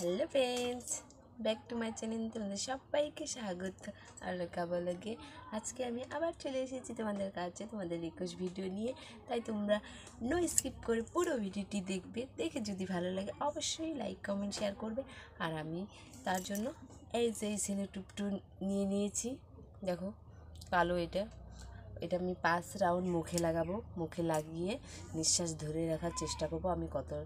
Hello friends back to my channel তোমাদের সবাইকে স্বাগত। আর কাবালকে আজকে আমি আবার চলে এসেছি তোমাদের কাছে, তোমাদের রিকোয়েস্ট ভিডিও নিয়ে। তাই তোমরা নো স্কিপ করে পুরো ভিডিওটি দেখবে। দেখে যদি ভালো লাগে, অবশ্যই লাইক কমেন্ট শেয়ার করবে। আর আমি তার জন্য এই যে এই সিনে টুপটু নিয়ে নিয়েছি। দেখো, কালো এটা। এটা আমি পাঁচ রাউন্ড মুখে লাগাবো। মুখে লাগিয়ে নিঃশ্বাস ধরে রাখার চেষ্টা করব। আমি কতটা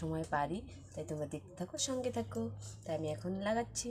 সময় পারি। তাই তোমরা দেখতে থাকো সঙ্গে থাকো। তাই আমি এখন লাগাচ্ছি।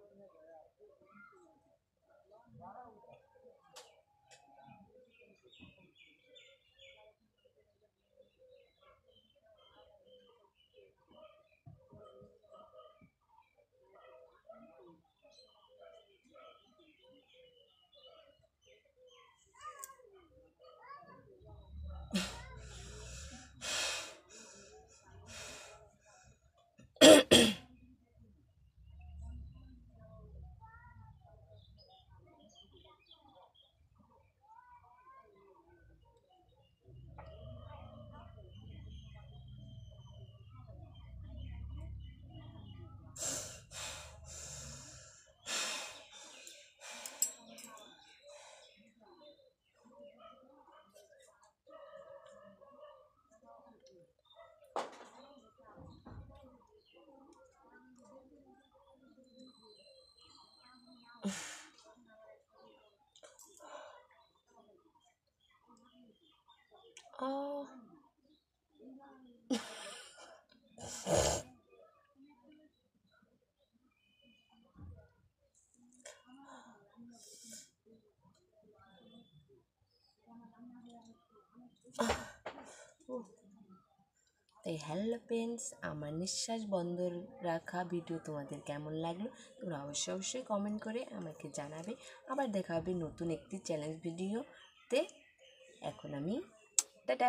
那个呀，完了。আহ, তাই হ্যালো ফ্রেন্ডস আমার নিঃশ্বাস বন্ধ রাখা ভিডিও তোমাদের কেমন লাগল? তোমরা অবশ্যই অবশ্যই কমেন্ট করে আমাকে জানাবে। আবার দেখা হবে নতুন একটি চ্যালেঞ্জ ভিডিওতে এখন আমি Tết